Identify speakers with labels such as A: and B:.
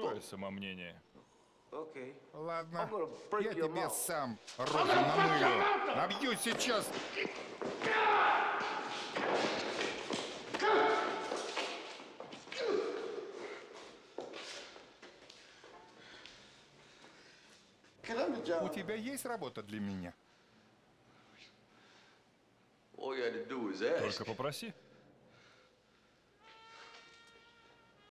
A: Твое самомнение.
B: Ладно, я тебе сам рожу намылю. Набью сейчас. У тебя есть работа для меня?
A: Только попроси.